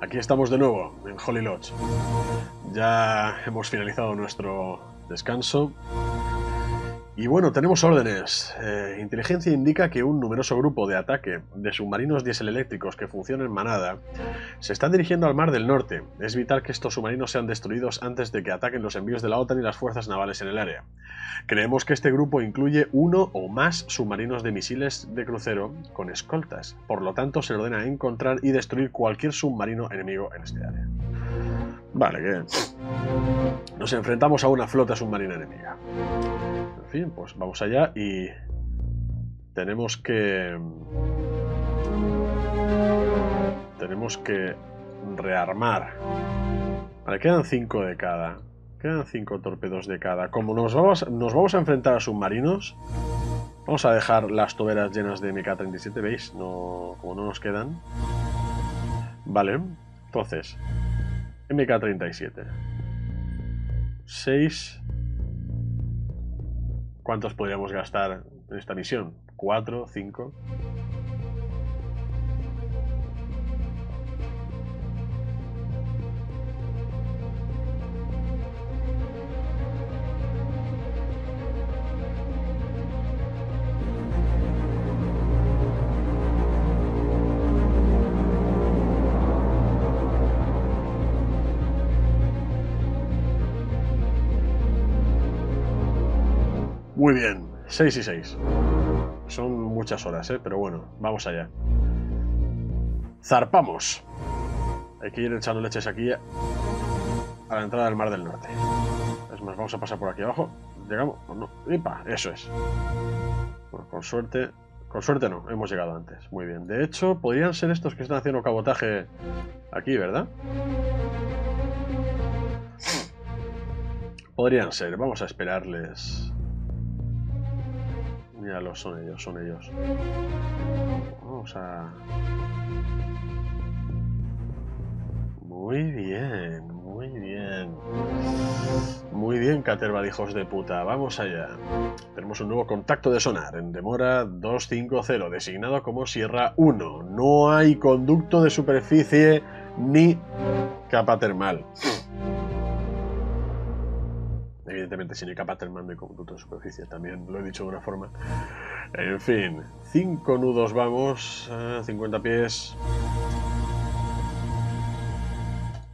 Aquí estamos de nuevo, en Holy Lodge. Ya hemos finalizado nuestro descanso. Y bueno, tenemos órdenes. Eh, inteligencia indica que un numeroso grupo de ataque de submarinos dieseleléctricos que funcionan en manada se están dirigiendo al Mar del Norte. Es vital que estos submarinos sean destruidos antes de que ataquen los envíos de la OTAN y las fuerzas navales en el área. Creemos que este grupo incluye uno o más submarinos de misiles de crucero con escoltas. Por lo tanto, se ordena encontrar y destruir cualquier submarino enemigo en este área. Vale, que nos enfrentamos a una flota submarina enemiga. En fin, pues vamos allá y tenemos que... Tenemos que rearmar. Vale, quedan 5 de cada. Quedan 5 torpedos de cada. Como nos vamos, nos vamos a enfrentar a submarinos, vamos a dejar las toberas llenas de MK-37, ¿veis? No, como no nos quedan. Vale, entonces, MK-37. 6 ¿Cuántos podríamos gastar en esta misión? ¿Cuatro? ¿Cinco? Muy bien, 6 y 6. Son muchas horas, ¿eh? pero bueno, vamos allá. Zarpamos. Hay que ir echando leches aquí a la entrada del Mar del Norte. Es más, vamos a pasar por aquí abajo. ¿Llegamos? No. ¡Ipa! Eso es. Bueno, con suerte... Con suerte no, hemos llegado antes. Muy bien. De hecho, podrían ser estos que están haciendo cabotaje aquí, ¿verdad? Podrían ser. Vamos a esperarles ya lo son ellos, son ellos. Vamos a... Muy bien, muy bien. Muy bien, Caterva hijos de puta. Vamos allá. Tenemos un nuevo contacto de sonar en demora 250, designado como Sierra 1. No hay conducto de superficie ni capa termal. Evidentemente, sin capa termal y conducto de superficie, también lo he dicho de una forma. En fin, 5 nudos vamos, 50 eh, pies.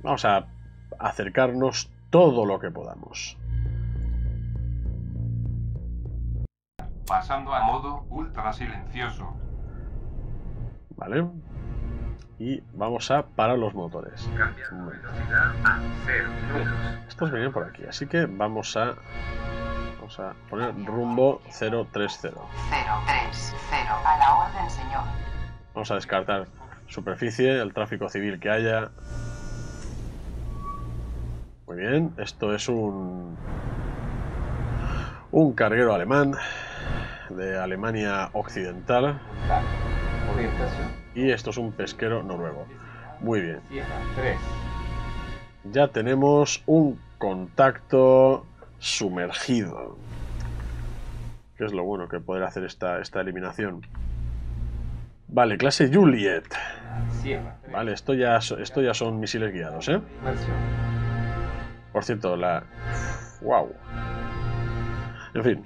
Vamos a acercarnos todo lo que podamos. Pasando a modo ultra silencioso. Vale. Y vamos a parar los motores. Estos vienen por aquí, así que vamos a vamos a poner rumbo 030. 030, a la orden, señor. Vamos a descartar superficie, el tráfico civil que haya. Muy bien, esto es un un carguero alemán de Alemania Occidental. Y esto es un pesquero noruego. Muy bien. Ya tenemos un contacto sumergido. Que es lo bueno que poder hacer esta, esta eliminación. Vale, clase Juliet. Vale, esto ya, esto ya son misiles guiados, ¿eh? Por cierto, la... ¡Wow! En fin.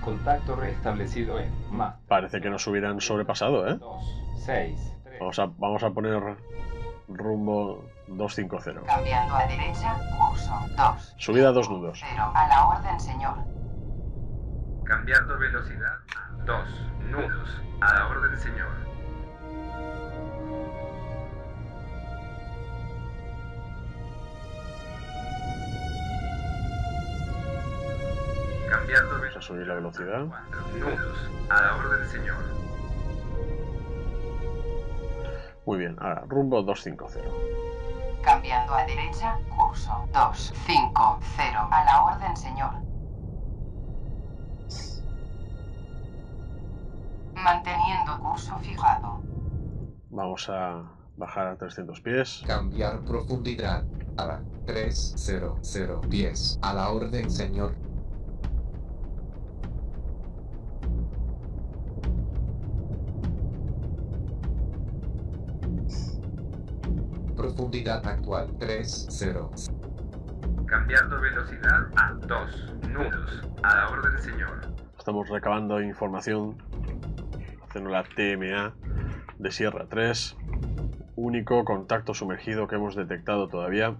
Contacto restablecido en más. Parece que nos hubieran sobrepasado, ¿eh? 6, Vamos a, vamos a poner rumbo 250. Cambiando a derecha, curso 2. Subida a dos nudos. A la orden, señor. Cambiando velocidad 2 nudos. A la orden, señor. A subir la velocidad. A la orden, señor. Muy bien, ahora rumbo 250. Cambiando a derecha, curso 250. A la orden, señor. Manteniendo curso fijado. Vamos a bajar a 300 pies. Cambiar profundidad a 300 pies. A la orden, señor. Profundidad actual 3, 0. Cambiando velocidad a 2 nudos. A la orden, señor. Estamos recabando información haciendo la TMA de Sierra 3. Único contacto sumergido que hemos detectado todavía.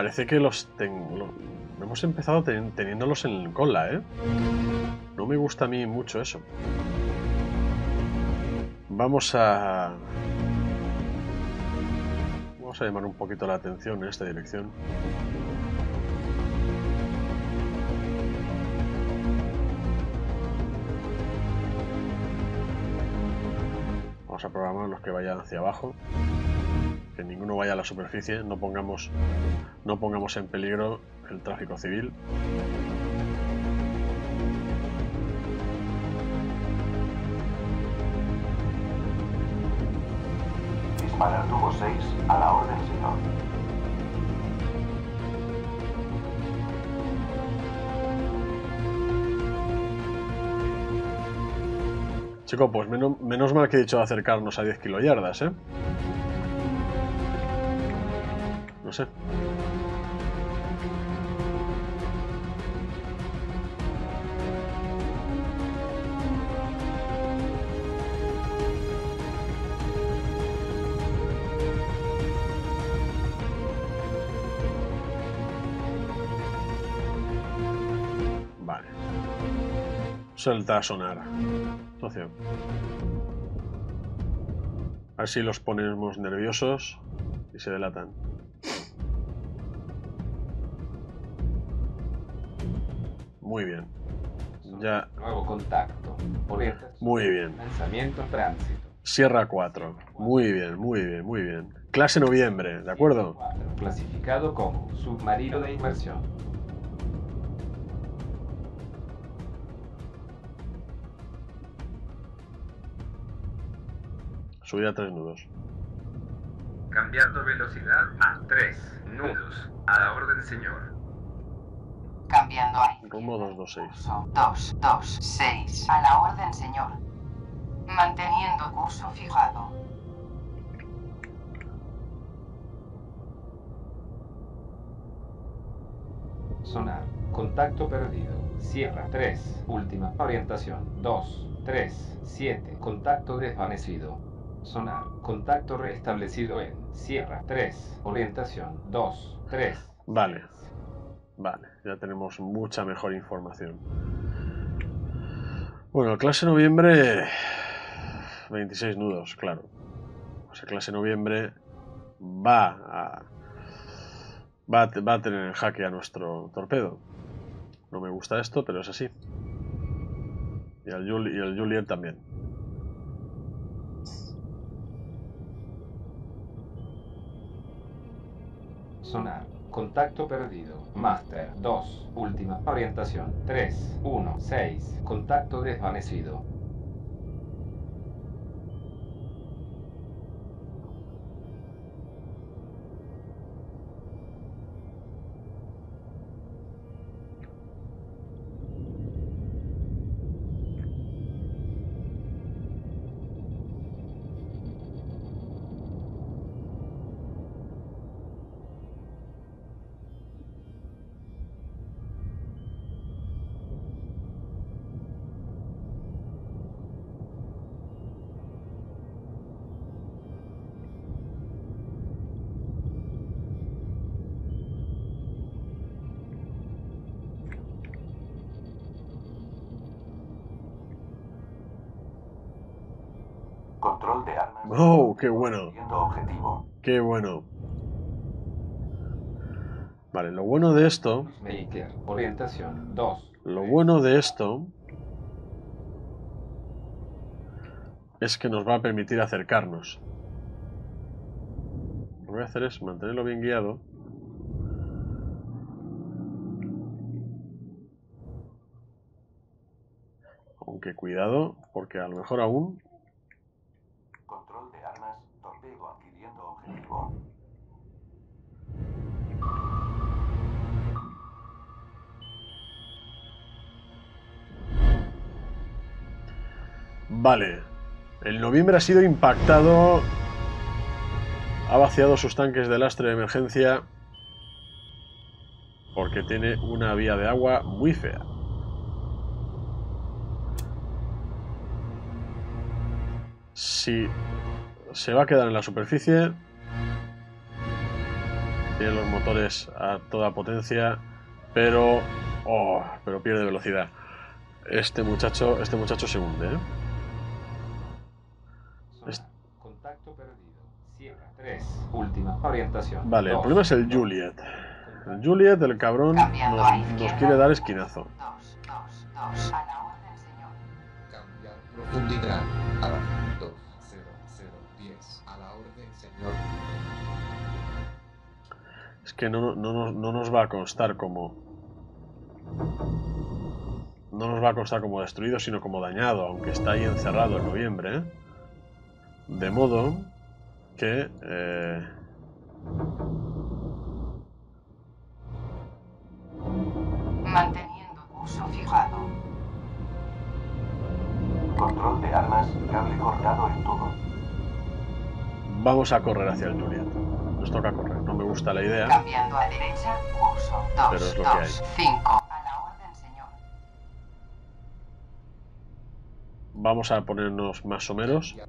Parece que los ten- lo- hemos empezado ten- teniéndolos en cola, ¿eh? No me gusta a mí mucho eso. Vamos a... Vamos a llamar un poquito la atención en esta dirección. Vamos a programar los que vayan hacia abajo. Que ninguno vaya a la superficie. No pongamos, no pongamos en peligro el tráfico civil. Disparar tubo 6 a la orden, señor. Chico, pues menos, menos mal que he dicho acercarnos a 10 kilóyardas, ¿eh? Vale. Suelta sonar. Socio. A ver si los ponemos nerviosos y se delatan. Muy bien. Ya, Nuevo contacto. Muy bien. Lanzamiento tránsito. Sierra 4. Muy bien, muy bien, muy bien. Clase noviembre, ¿de acuerdo? Clasificado como submarino de inmersión. Subida a tres nudos. Cambiando velocidad a 3 nudos. A la orden, señor. Cambiando a Rumbo 226. curso 226. A la orden, señor. Manteniendo curso fijado. Sonar. Contacto perdido. Sierra 3. Última orientación. 2. 3. 7. Contacto desvanecido. Sonar. Contacto restablecido en Sierra 3. Orientación. 2. 3. Vale. Vale, ya tenemos mucha mejor información. Bueno, clase noviembre. 26 nudos, claro. O sea, clase noviembre va a. Va a, va a tener en jaque a nuestro torpedo. No me gusta esto, pero es así. Y el, Jul- y el Juliet también. Sonar. Contacto perdido. Master 2. Última orientación. 3. 1. 6. Contacto desvanecido. Control de armas. ¡Oh, qué bueno! Objetivo. ¡Qué bueno! Vale, lo bueno de esto, Maker. Orientación 2. lo bueno de esto es que nos va a permitir acercarnos. Lo que voy a hacer es mantenerlo bien guiado. Aunque cuidado, porque a lo mejor aún Vale. El noviembre ha sido impactado. Ha vaciado sus tanques de lastre de emergencia. Porque tiene una vía de agua muy fea. Si se va a quedar en la superficie. Tiene los motores a toda potencia. Pero. Oh, pero pierde velocidad. Este muchacho, este muchacho se hunde, ¿eh? 3. Última. Orientación. Vale, el dos. problema es el Juliet. El Juliet, el cabrón, nos, nos quiere dar esquinazo. 2, 2, 2. A la orden, señor. Cambiar profundidad a 2, 0, 0, 10. A la orden, señor. Es que no, no, no- no nos va a constar como. No nos va a constar como destruido, sino como dañado, aunque está ahí encerrado en noviembre. ¿eh? De modo que. eh, Manteniendo curso fijado. Control de armas. Cable cortado en todo. vamos a correr hacia el Juliet. Nos toca correr. No me gusta la idea. Cambiando a derecha, curso. Pero 2, es lo que 2, 5. A la orden, señor. Vamos a ponernos más someros. Sonar.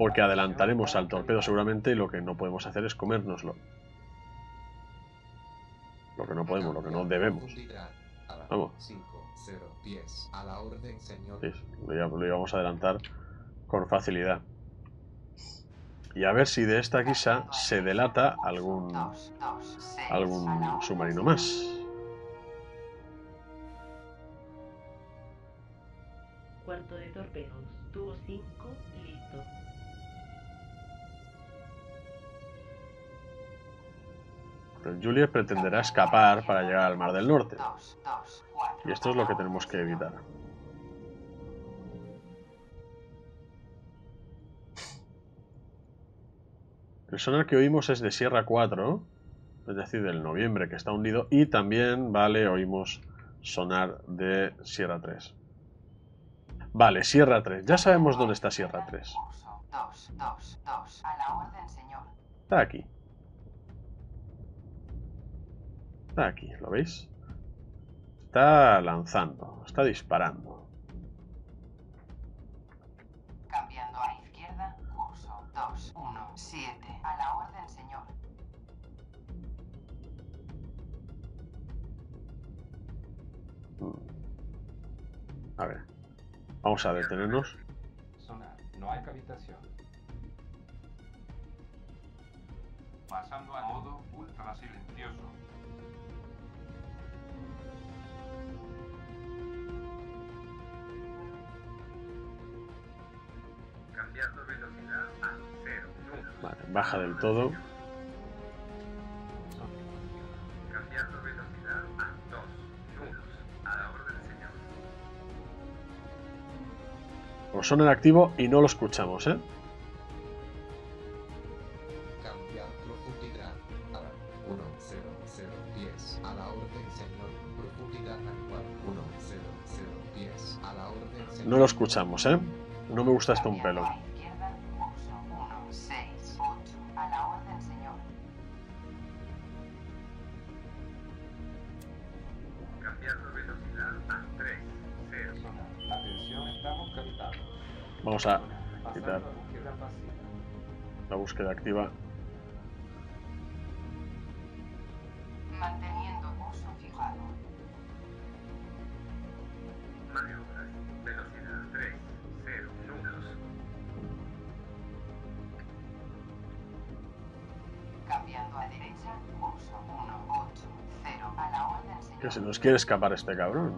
Porque adelantaremos al torpedo seguramente y lo que no podemos hacer es comérnoslo. Lo que no podemos, lo que no debemos. Vamos. 5, 0, 10. A la orden, señor. Sí, lo, íbamos a adelantar con facilidad. Y a ver si de esta guisa se delata algún, 2, 2, 6. A la algún submarino más. Cuarto de torpedos. El Juliet pretenderá escapar para llegar al Mar del Norte. 2, 2, 4. Y esto es lo que tenemos que evitar. El sonar que oímos es de Sierra 4, es decir, del noviembre que está hundido, y también, vale, oímos sonar de Sierra 3. Vale, Sierra 3. Ya sabemos dónde está Sierra 3. 2, 2, 2. A la orden, señor. Está aquí. Está aquí, ¿lo veis? Está lanzando, está disparando. Cambiando a izquierda, curso 2, 1, 7. A la orden, señor. A ver, vamos a detenernos. Sonar. No hay cavitación. Pasando a modo ultra silencioso. Baja del todo. Cambiando velocidad a dos nudos. A la orden, señor. Os son en activo y no lo escuchamos, ¿eh? Cambiar profundidad a la 1, 0, 0, 10. A la orden, señor. Profundidad actual 1, 0, 0, 10. A la orden, señor. No lo escuchamos, ¿eh? No me gusta esto un pelo. Vamos a quitar a búsqueda pasiva. la búsqueda activa. Manteniendo curso fijado. Maniobras. Velocidad 3, 0 nudos. Cambiando a derecha, curso 1, 8. Que se nos quiere escapar este cabrón.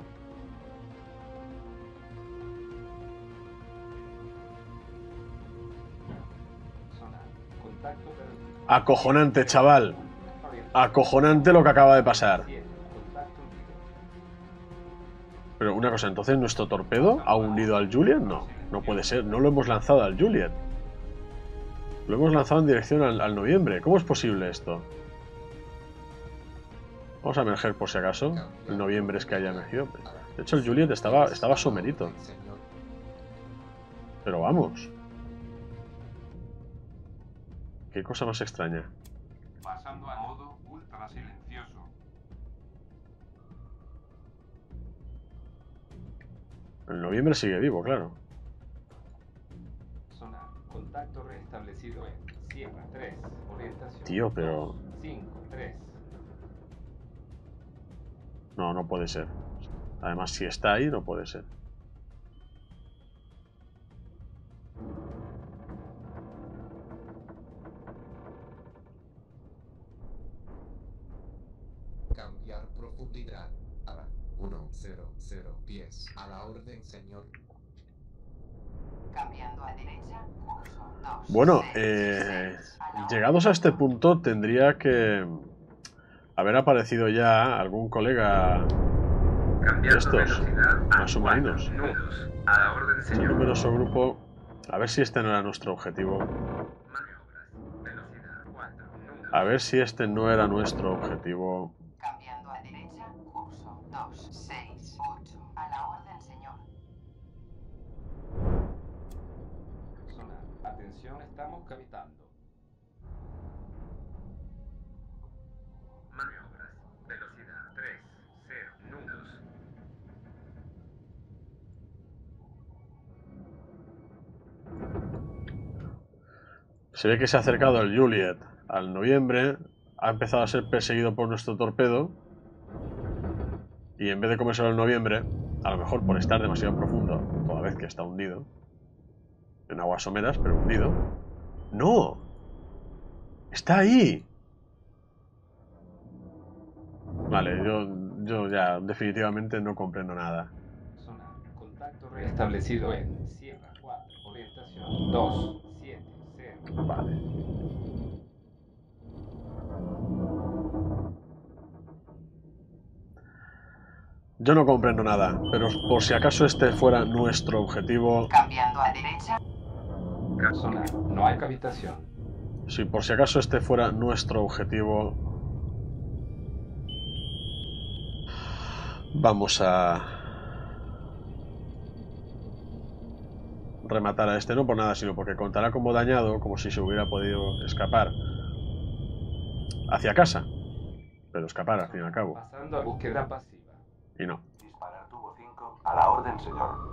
Acojonante, chaval. Acojonante lo que acaba de pasar. Pero una cosa, entonces nuestro torpedo ha hundido al Juliet? No, no puede ser. No lo hemos lanzado al Juliet. Lo hemos lanzado en dirección al, noviembre. ¿Cómo es posible esto? Vamos a emerger por si acaso. El noviembre es que haya emergido. De hecho, el Juliet estaba, estaba somerito. Pero vamos. Qué cosa más extraña. Pasando a modo ultra silencioso. El noviembre sigue vivo, claro. Zona. Contacto restablecido en Sierra 3. Orientación. Tío, pero- 5, 3. No, no puede ser. Además, si está ahí, no puede ser. 10010. A la orden, señor. Cambiando a derecha, curso 2. Bueno, eh, llegados a este punto, tendría que haber aparecido ya algún colega Cambiando Estos, velocidad a más submarinos. nudos. A la orden, Este grupo. A ver si este no era nuestro objetivo. Maniobras. Velocidad 4 nudos. A ver si este no era nuestro objetivo. Estamos capitando. Maniobras. Velocidad 3 0 nudos. Se ve que se ha acercado el Juliet al noviembre. Ha empezado a ser perseguido por nuestro torpedo. Y en vez de comérselo el noviembre, a lo mejor por estar demasiado profundo, toda vez que está hundido, en aguas someras, pero hundido. ¡No! ¡Está ahí! Vale, yo, yo ya definitivamente no comprendo nada. Zona. Contacto restablecido en Sierra 4. Orientación 2, 7, 0. Vale. Yo no comprendo nada, pero por si acaso este fuera nuestro objetivo, Cambiando a derecha, Zona. No hay cavitación. si por si acaso este fuera nuestro objetivo, vamos a rematar a este, no por nada, sino porque contará como dañado, como si se hubiera podido escapar hacia casa, pero escapar al fin y al cabo, Pasando a búsqueda pasiva. y no. Disparar tubo 5. A la orden, señor.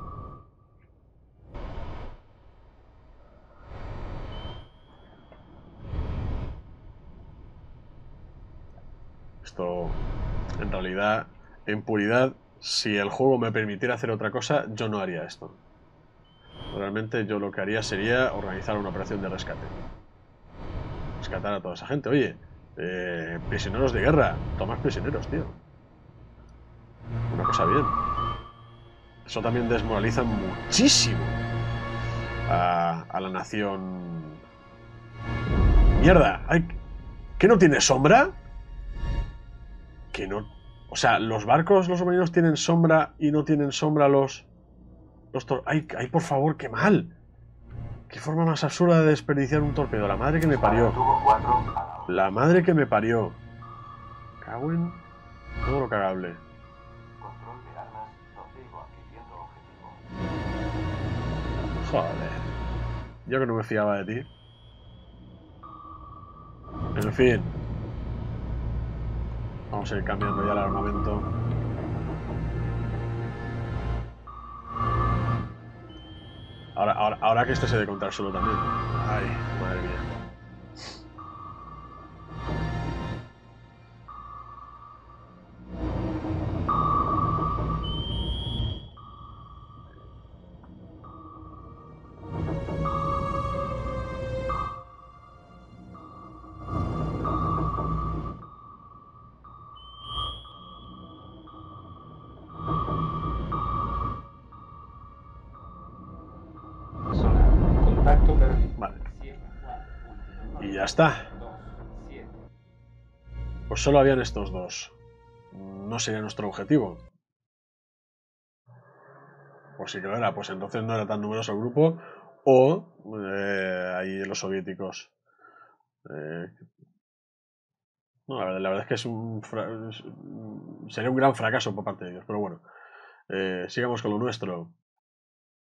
En realidad, en puridad, si el juego me permitiera hacer otra cosa, yo no haría esto. Realmente yo lo que haría sería organizar una operación de rescate. Rescatar a toda esa gente. Oye, eh, prisioneros de guerra. Tomás prisioneros, tío. Una cosa bien. Eso también desmoraliza muchísimo a, a la nación. ¡Mierda! ¿Que no tiene sombra? Que no. O sea, los barcos, los submarinos tienen sombra y no tienen sombra los. Los ay, ay, por favor, qué mal. Qué forma más absurda de desperdiciar un torpedo. La madre que me parió. Disparar tubo 4. A la madre que me parió. Cago en todo lo cagable. Joder. Yo que no me fiaba de ti. En fin. Vamos a ir cambiando ya el armamento. Ahora, ahora, ahora que este se debe contar solo también. Ay, madre mía. Ya está. 2, 7. Pues solo habían estos dos. No sería nuestro objetivo. Pues sí que era, pues entonces no era tan numeroso el grupo. O eh, ahí los soviéticos. Eh, la verdad, es que es un sería un gran fracaso por parte de ellos, pero bueno. Eh, sigamos con lo nuestro.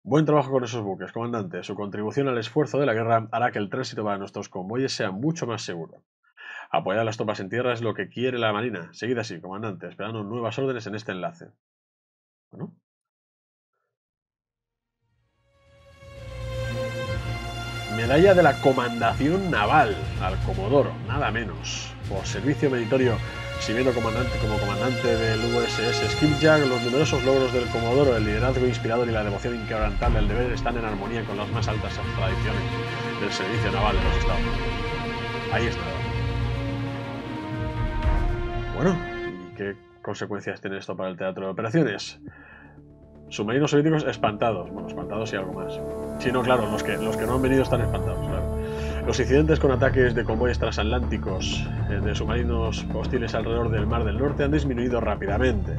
Buen trabajo con esos buques, comandante. Su contribución al esfuerzo de la guerra hará que el tránsito para nuestros convoyes sea mucho más seguro. Apoyar las tropas en tierra es lo que quiere la Marina. Seguid así, comandante, esperando nuevas órdenes en este enlace. Bueno. Medalla de la Comandación Naval al Comodoro, nada menos. Por servicio meritorio, sirviendo comandante como comandante del USS Skipjack, los numerosos logros del Comodoro, el liderazgo inspirador y la devoción inquebrantable al deber están en armonía con las más altas tradiciones del servicio naval de los Estados Unidos. Ahí está. Bueno, ¿y qué consecuencias tiene esto para el teatro de operaciones? Submarinos soviéticos espantados. Bueno, espantados y algo más. Sí, no, claro, los que, los que no han venido están espantados, claro. Los incidentes con ataques de convoyes transatlánticos eh, de submarinos hostiles alrededor del Mar del Norte han disminuido rápidamente.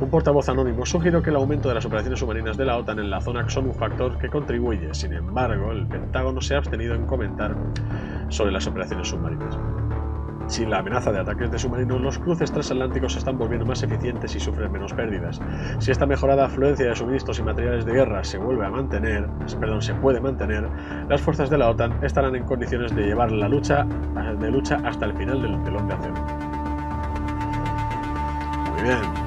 Un portavoz anónimo sugirió que el aumento de las operaciones submarinas de la OTAN en la zona son un factor que contribuye. Sin embargo, el Pentágono se ha abstenido en comentar sobre las operaciones submarinas. Sin la amenaza de ataques de submarinos, los cruces transatlánticos se están volviendo más eficientes y sufren menos pérdidas. Si esta mejorada afluencia de suministros y materiales de guerra se vuelve a mantener, perdón, se puede mantener, las fuerzas de la OTAN estarán en condiciones de llevar la lucha de lucha hasta el final del telón de acero. Muy bien.